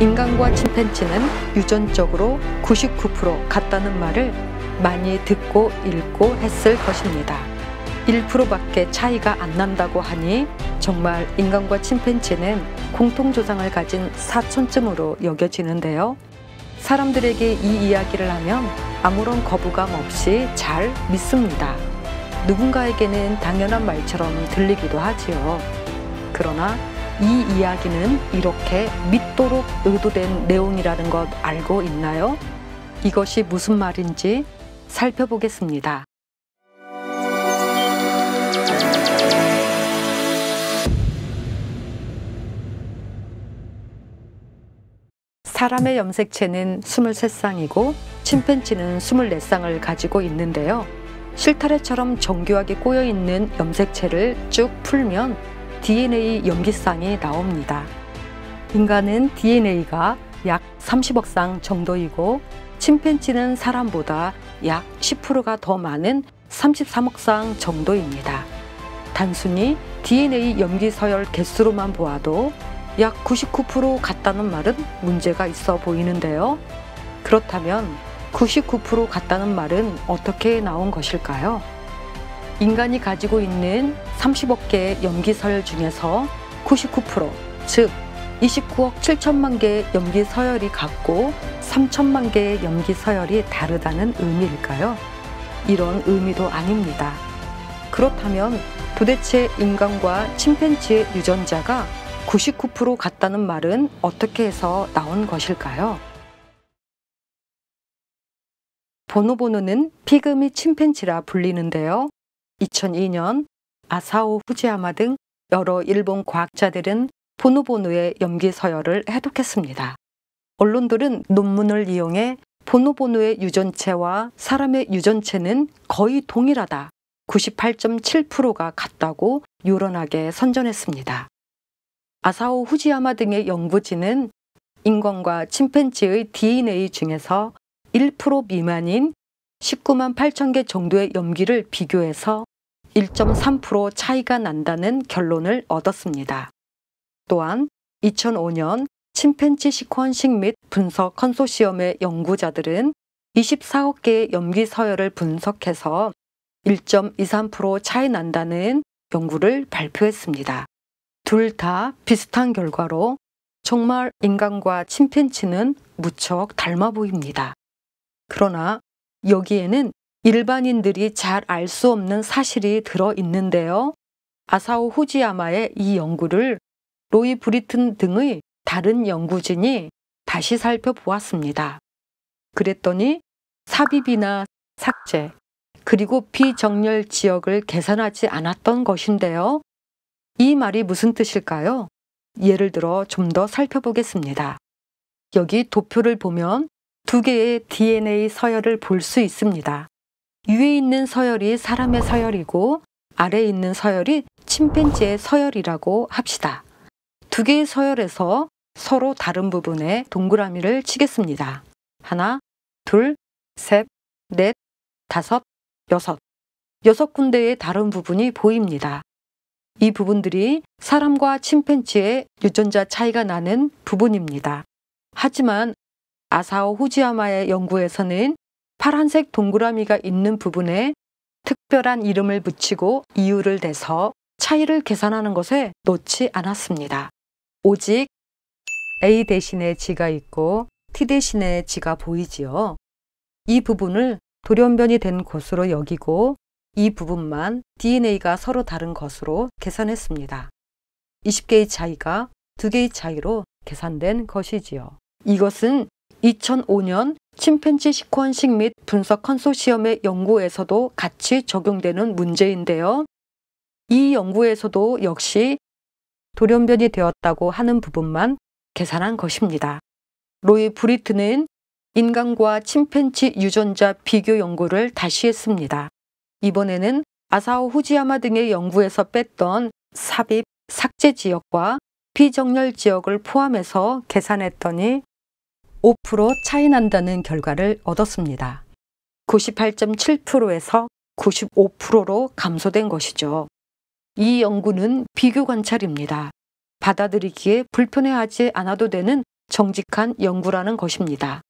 인간과 침팬지는 유전적으로 99% 같다는 말을 많이 듣고 읽고 했을 것입니다. 1%밖에 차이가 안 난다고 하니 정말 인간과 침팬지는 공통 조상을 가진 사촌쯤으로 여겨지는데요. 사람들에게 이 이야기를 하면 아무런 거부감 없이 잘 믿습니다. 누군가에게는 당연한 말처럼 들리기도 하지요. 그러나 이 이야기는 이렇게 믿도록 의도된 내용이라는 것 알고 있나요? 이것이 무슨 말인지 살펴보겠습니다. 사람의 염색체는 23쌍이고 침팬지는 24쌍을 가지고 있는데요. 실타래처럼 정교하게 꼬여 있는 염색체를 쭉 풀면 DNA 염기쌍이 나옵니다. 인간은 DNA가 약 30억 쌍 정도이고 침팬지는 사람보다 약 10%가 더 많은 33억 쌍 정도입니다. 단순히 DNA 염기 서열 개수로만 보아도 약 99% 같다는 말은 문제가 있어 보이는데요. 그렇다면 99% 같다는 말은 어떻게 나온 것일까요? 인간이 가지고 있는 30억 개의 염기 서열 중에서 99%, 즉 29억 7천만 개의 염기 서열이 같고 3천만 개의 염기 서열이 다르다는 의미일까요? 이런 의미도 아닙니다. 그렇다면 도대체 인간과 침팬지의 유전자가 99% 같다는 말은 어떻게 해서 나온 것일까요? 보노보노는 피그 및 침팬지라 불리는데요. 2002년 아사오 후지야마 등 여러 일본 과학자들은 보노보노의 염기 서열을 해독했습니다. 언론들은 논문을 이용해 보노보노의 유전체와 사람의 유전체는 거의 동일하다. 98.7%가 같다고 요란하게 선전했습니다. 아사오 후지야마 등의 연구진은 인간과 침팬지의 DNA 중에서 1% 미만인 19만 8천 개 정도의 염기를 비교해서 1.3% 차이가 난다는 결론을 얻었습니다. 또한 2005년 침팬지 시퀀싱 및 분석 컨소시엄의 연구자들은 24억 개의 염기 서열을 분석해서 1.23% 차이 난다는 연구를 발표했습니다. 둘 다 비슷한 결과로 정말 인간과 침팬지는 무척 닮아 보입니다. 그러나 여기에는 일반인들이 잘 알 수 없는 사실이 들어 있는데요. 아사오 후지야마의 이 연구를 로이 브리튼 등의 다른 연구진이 다시 살펴보았습니다. 그랬더니 삽입이나 삭제, 그리고 비정렬 지역을 계산하지 않았던 것인데요. 이 말이 무슨 뜻일까요? 예를 들어 좀 더 살펴보겠습니다. 여기 도표를 보면 두 개의 DNA 서열을 볼 수 있습니다. 위에 있는 서열이 사람의 서열이고 아래에 있는 서열이 침팬지의 서열이라고 합시다. 두 개의 서열에서 서로 다른 부분에 동그라미를 치겠습니다. 하나, 둘, 셋, 넷, 다섯, 여섯. 여섯 군데의 다른 부분이 보입니다. 이 부분들이 사람과 침팬지의 유전자 차이가 나는 부분입니다. 하지만 아사오 후지야마의 연구에서는 파란색 동그라미가 있는 부분에 특별한 이름을 붙이고 이유를 대서 차이를 계산하는 것에 놓지 않았습니다. 오직 A 대신에 G가 있고 T 대신에 G가 보이지요. 이 부분을 돌연변이 된 곳으로 여기고 이 부분만 DNA가 서로 다른 것으로 계산했습니다. 20개의 차이가 2개의 차이로 계산된 것이지요. 이것은 2005년 침팬지 시퀀싱 및 분석 컨소시엄의 연구에서도 같이 적용되는 문제인데요. 이 연구에서도 역시 돌연변이 되었다고 하는 부분만 계산한 것입니다. 로이 브리트는 인간과 침팬지 유전자 비교 연구를 다시 했습니다. 이번에는 아사오 후지야마 등의 연구에서 뺐던 삽입, 삭제 지역과 비정렬 지역을 포함해서 계산했더니 5% 차이 난다는 결과를 얻었습니다. 98.7%에서 95%로 감소된 것이죠. 이 연구는 비교 관찰입니다. 받아들이기에 불편해하지 않아도 되는 정직한 연구라는 것입니다.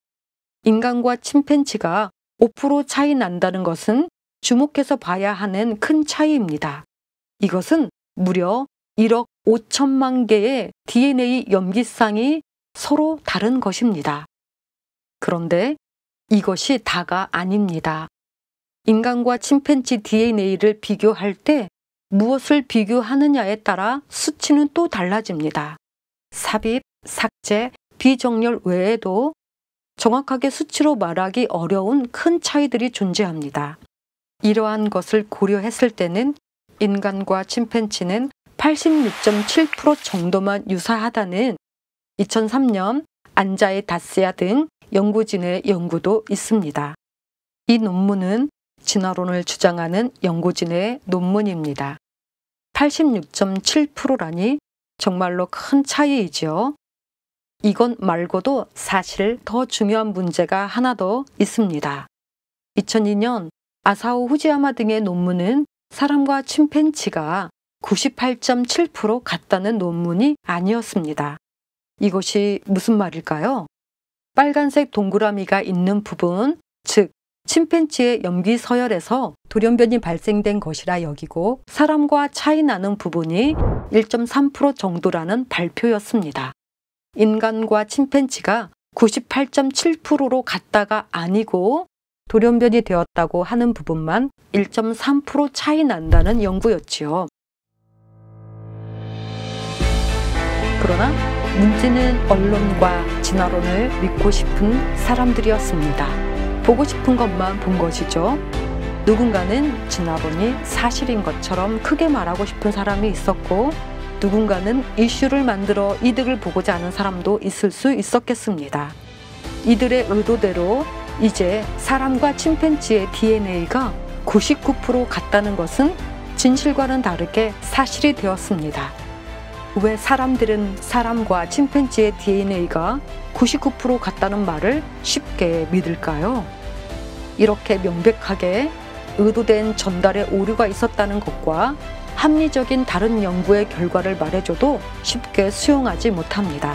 인간과 침팬지가 5% 차이 난다는 것은 주목해서 봐야 하는 큰 차이입니다. 이것은 무려 1억 5천만 개의 DNA 염기쌍이 서로 다른 것입니다. 그런데 이것이 다가 아닙니다. 인간과 침팬지 DNA를 비교할 때 무엇을 비교하느냐에 따라 수치는 또 달라집니다. 삽입, 삭제, 비정렬 외에도 정확하게 수치로 말하기 어려운 큰 차이들이 존재합니다. 이러한 것을 고려했을 때는 인간과 침팬지는 86.7% 정도만 유사하다는 2003년 안자의 다스야 등 연구진의 연구도 있습니다. 이 논문은 진화론을 주장하는 연구진의 논문입니다. 86.7%라니 정말로 큰 차이이죠. 이건 말고도 사실 더 중요한 문제가 하나 더 있습니다. 2002년 아사오 후지야마 등의 논문은 사람과 침팬치가 98.7% 같다는 논문이 아니었습니다. 이것이 무슨 말일까요? 빨간색 동그라미가 있는 부분, 즉 침팬지의 염기 서열에서 돌연변이 발생된 것이라 여기고 사람과 차이 나는 부분이 1.3% 정도라는 발표였습니다. 인간과 침팬지가 98.7%로 갔다가 아니고 돌연변이 되었다고 하는 부분만 1.3% 차이 난다는 연구였지요. 그러나 문제는 언론과 진화론을 믿고 싶은 사람들이었습니다. 보고 싶은 것만 본 것이죠. 누군가는 진화론이 사실인 것처럼 크게 말하고 싶은 사람이 있었고 누군가는 이슈를 만들어 이득을 보고자 하는 사람도 있을 수 있었겠습니다. 이들의 의도대로 이제 사람과 침팬지의 DNA가 99% 같다는 것은 진실과는 다르게 사실이 되었습니다. 왜 사람들은 사람과 침팬지의 DNA가 99% 같다는 말을 쉽게 믿을까요? 이렇게 명백하게 의도된 전달에 오류가 있었다는 것과 합리적인 다른 연구의 결과를 말해줘도 쉽게 수용하지 못합니다.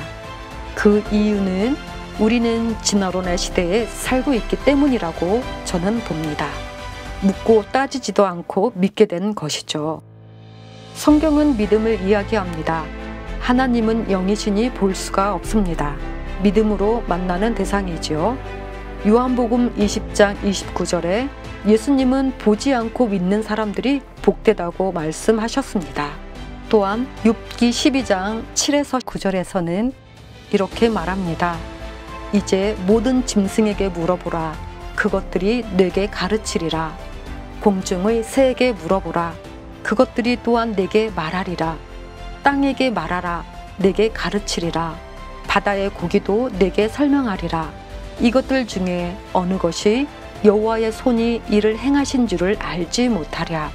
그 이유는 우리는 진화론의 시대에 살고 있기 때문이라고 저는 봅니다. 묻고 따지지도 않고 믿게 된 것이죠. 성경은 믿음을 이야기합니다. 하나님은 영이시니 볼 수가 없습니다. 믿음으로 만나는 대상이지요. 요한복음 20장 29절에 예수님은 보지 않고 믿는 사람들이 복되다고 말씀하셨습니다. 또한 6기 12장 7에서 9절에서는 이렇게 말합니다. 이제 모든 짐승에게 물어보라. 그것들이 내게 가르치리라. 공중의 새에게 물어보라. 그것들이 또한 내게 말하리라. 땅에게 말하라. 내게 가르치리라. 바다의 고기도 내게 설명하리라. 이것들 중에 어느 것이 여호와의 손이 이를 행하신 줄을 알지 못하랴.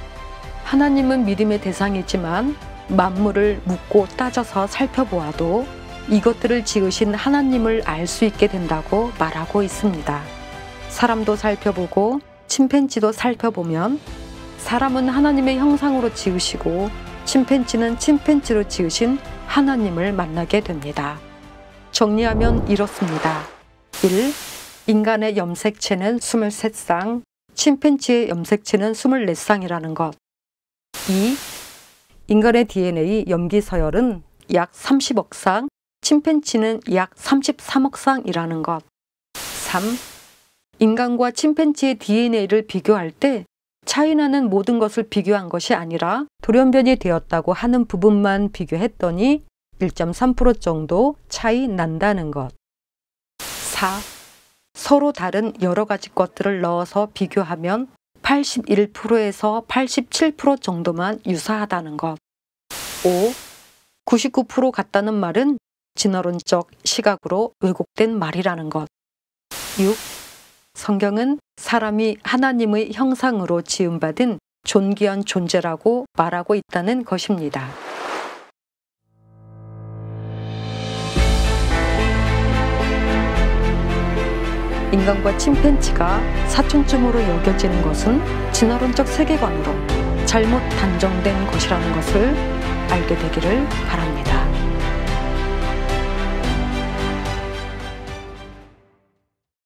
하나님은 믿음의 대상이지만 만물을 묻고 따져서 살펴보아도 이것들을 지으신 하나님을 알 수 있게 된다고 말하고 있습니다. 사람도 살펴보고 침팬지도 살펴보면 사람은 하나님의 형상으로 지으시고 침팬지는 침팬지로 지으신 하나님을 만나게 됩니다. 정리하면 이렇습니다. 1. 인간의 염색체는 23쌍, 침팬지의 염색체는 24쌍이라는 것. 2. 인간의 DNA 염기 서열은 약 30억 쌍, 침팬지는 약 33억 쌍이라는 것. 3. 인간과 침팬지의 DNA를 비교할 때 차이나는 모든 것을 비교한 것이 아니라 돌연변이 되었다고 하는 부분만 비교했더니 1.3% 정도 차이 난다는 것. 4. 서로 다른 여러 가지 것들을 넣어서 비교하면 81%에서 87% 정도만 유사하다는 것. 5. 99% 같다는 말은 진화론적 시각으로 왜곡된 말이라는 것. 6. 성경은 사람이 하나님의 형상으로 지음받은 존귀한 존재라고 말하고 있다는 것입니다. 인간과 침팬지가 사촌쯤으로 여겨지는 것은 진화론적 세계관으로 잘못 단정된 것이라는 것을 알게 되기를 바랍니다.